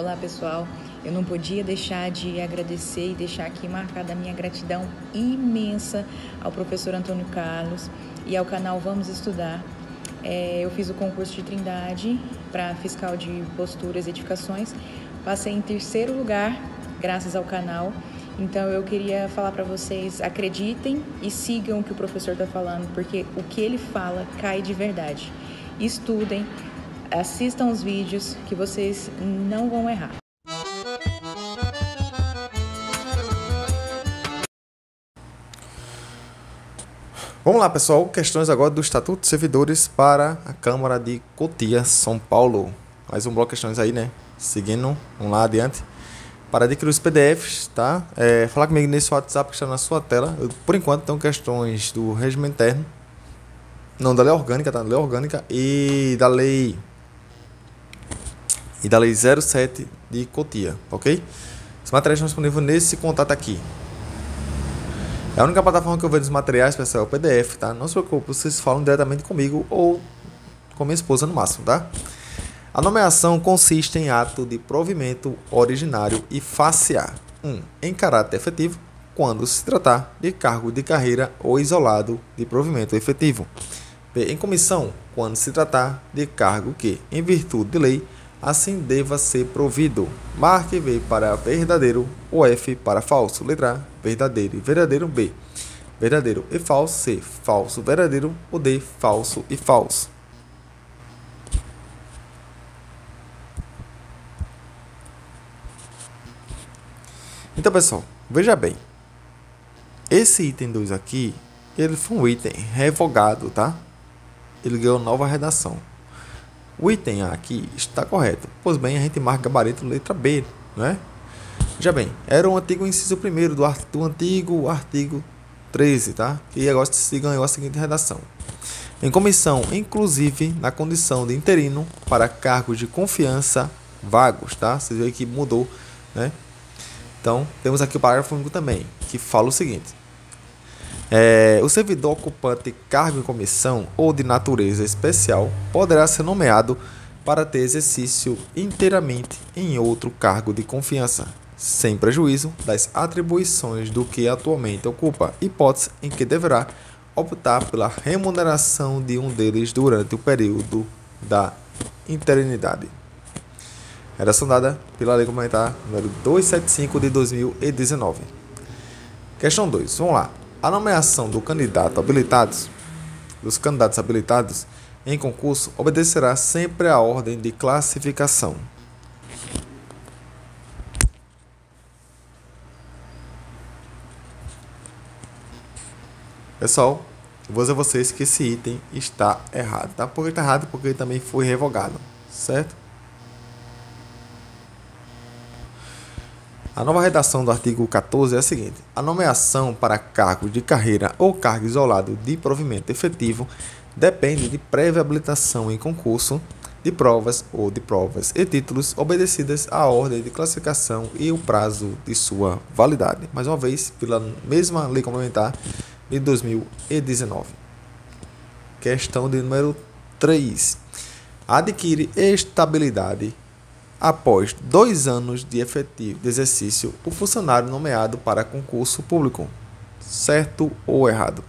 Olá pessoal, eu não podia deixar de agradecer e deixar aqui marcada a minha gratidão imensa ao professor Antônio Carlos e ao canal Vamos Estudar. É, eu fiz o concurso de Trindade para fiscal de posturas e edificações, passei em terceiro lugar graças ao canal. Então eu queria falar para vocês, acreditem e sigam o que o professor está falando, porque o que ele fala cai de verdade. Estudem, assistam os vídeos que vocês não vão errar. Vamos lá, pessoal. Questões agora do Estatuto de Servidores para a Câmara de Cotia, São Paulo. Mais um bloco de questões aí, né? Seguindo, vamos lá adiante. Para adquirir os PDFs, tá? É, falar comigo nesse WhatsApp que está na sua tela. Eu, por enquanto, estão questões do regime interno. Não, da lei orgânica, tá? Da lei orgânica e da lei e da Lei 07 de Cotia, ok? Os materiais estão disponíveis nesse contato aqui. É a única plataforma que eu vejo os materiais, pessoal, é o PDF, tá? Não se preocupe, vocês falam diretamente comigo ou com minha esposa no máximo, tá? A nomeação consiste em ato de provimento originário e facear. 1. Um, em caráter efetivo, quando se tratar de cargo de carreira ou isolado de provimento efetivo. B. Em comissão, quando se tratar de cargo que, em virtude de lei, assim deva ser provido. Marque V para verdadeiro, o F para falso. Letra A, verdadeiro e verdadeiro B. Verdadeiro e falso, C. Falso, verdadeiro, o D, falso e falso. Então, pessoal, veja bem. Esse item 2 aqui, ele foi um item revogado, tá? Ele ganhou nova redação. O item A aqui está correto. Pois bem, a gente marca gabarito letra B, não é? Já bem, era o antigo inciso primeiro do, do antigo artigo 13, tá? E agora se ganhou a seguinte redação. Em comissão, inclusive na condição de interino para cargos de confiança vagos, tá? Vocês veem que mudou, né? Então, temos aqui o parágrafo único também, que fala o seguinte: é, o servidor ocupante cargo em comissão ou de natureza especial poderá ser nomeado para ter exercício inteiramente em outro cargo de confiança, sem prejuízo das atribuições do que atualmente ocupa, hipótese em que deverá optar pela remuneração de um deles durante o período da interinidade. Redação dada pela Lei Complementar número 275 de 2019. Questão 2. Vamos lá. A nomeação do candidato habilitados, dos candidatos habilitados em concurso obedecerá sempre à ordem de classificação. Pessoal, vou dizer a vocês que esse item está errado, tá? Por que está errado? Porque também foi revogado, certo? A nova redação do artigo 14 é a seguinte: a nomeação para cargo de carreira ou cargo isolado de provimento efetivo depende de prévia habilitação em concurso de provas ou de provas e títulos obedecidas à ordem de classificação e o prazo de sua validade. Mais uma vez, pela mesma lei complementar de 2019. Questão de número 3. Adquire estabilidade após dois anos de efetivo de exercício, o funcionário nomeado para concurso público. Certo ou errado?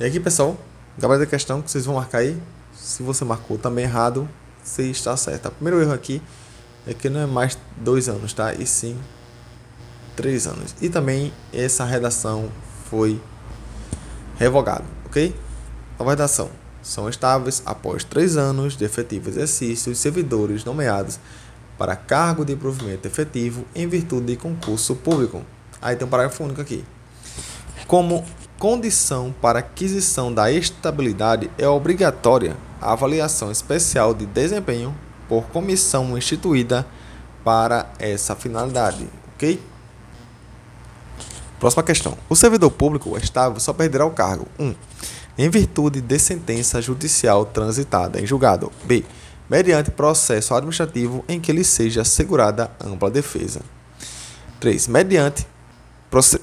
E aqui, pessoal, gabarito da questão que vocês vão marcar aí. Se você marcou também errado, você está certo. O primeiro erro aqui é que não é mais dois anos, tá? E sim três anos. E também essa redação foi revogada, ok? Nova redação. São estáveis após três anos de efetivo exercício os servidores nomeados para cargo de provimento efetivo em virtude de concurso público. Aí tem um parágrafo único aqui. Como condição para aquisição da estabilidade é obrigatória a avaliação especial de desempenho por comissão instituída para essa finalidade, ok? Próxima questão. O servidor público estável só perderá o cargo. 1. Um, em virtude de sentença judicial transitada em julgado. B. Mediante processo administrativo em que lhe seja assegurada ampla defesa. 3. Mediante proce...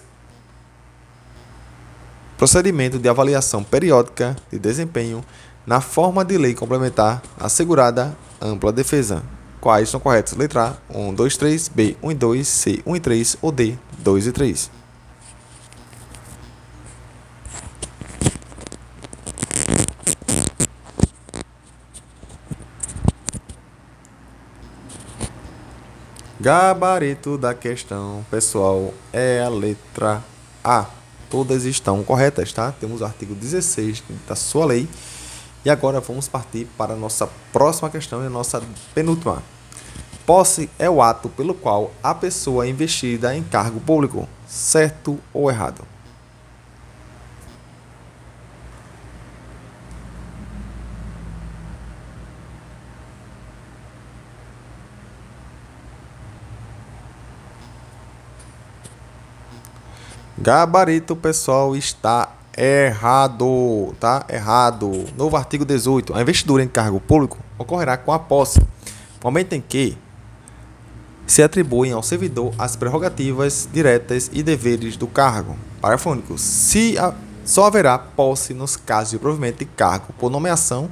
procedimento de avaliação periódica de desempenho na forma de lei complementar assegurada ampla defesa. Quais são corretos? Letra A, 1, 2, 3, B, 1 e 2, C, 1 e 3 ou D, 2 e 3. Gabarito da questão, pessoal, é a letra A. Todas estão corretas, tá? Temos o artigo 16 da sua lei. E agora vamos partir para a nossa próxima questão e a nossa penúltima. Posse é o ato pelo qual a pessoa é investida em cargo público, certo ou errado? Gabarito, pessoal, está errado, tá? Errado. Novo artigo 18. A investidura em cargo público ocorrerá com a posse, momento em que se atribuem ao servidor as prerrogativas diretas e deveres do cargo. Parágrafo único. Se a, só haverá posse nos casos de provimento de cargo por nomeação,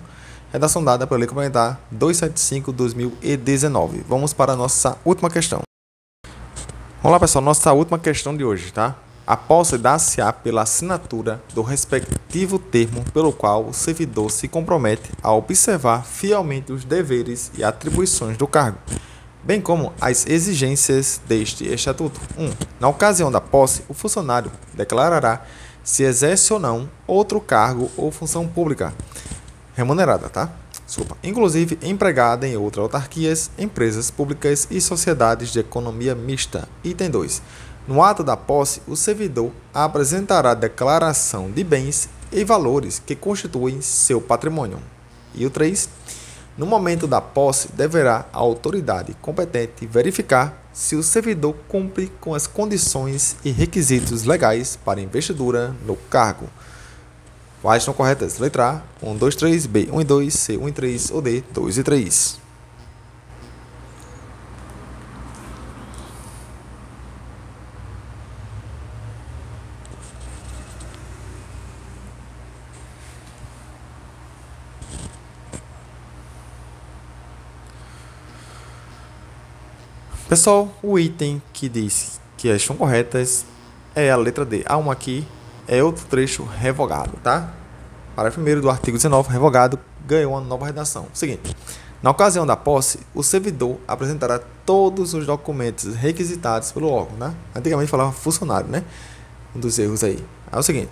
redação dada pela Lei Complementar 275/2019. Vamos para a nossa última questão. Vamos lá, pessoal, nossa última questão de hoje, tá? A posse dá-se-á pela assinatura do respectivo termo pelo qual o servidor se compromete a observar fielmente os deveres e atribuições do cargo, bem como as exigências deste estatuto. 1. Um, na ocasião da posse, o funcionário declarará se exerce ou não outro cargo ou função pública remunerada, tá? Desculpa. Inclusive empregada em outras autarquias, empresas públicas e sociedades de economia mista. Item 2 no ato da posse, o servidor apresentará declaração de bens e valores que constituem seu patrimônio. E o 3. No momento da posse, deverá a autoridade competente verificar se o servidor cumpre com as condições e requisitos legais para investidura no cargo. Quais são corretas? Letra A, 1, 2, 3, B, 1 e 2, C, 1 e 3 ou D, 2 e 3. Pessoal, o item que diz que estão corretas é a letra D. Há uma aqui, é outro trecho revogado, tá? Parágrafo 1 do artigo 19, revogado, ganhou uma nova redação. Seguinte. Na ocasião da posse, o servidor apresentará todos os documentos requisitados pelo órgão, né? Antigamente falava funcionário, né? Um dos erros aí. É o seguinte: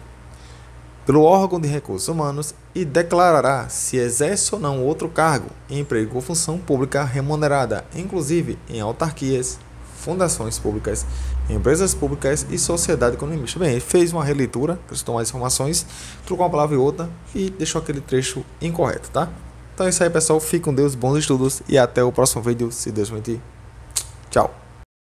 pelo órgão de recursos humanos e declarará se exerce ou não outro cargo, emprego ou função pública remunerada, inclusive em autarquias, fundações públicas, empresas públicas e sociedade economista. Bem, ele fez uma releitura, acrescentou mais informações, trocou uma palavra e outra e deixou aquele trecho incorreto, tá? Então é isso aí, pessoal. Fique com Deus, bons estudos e até o próximo vídeo, se Deus permitir. Tchau.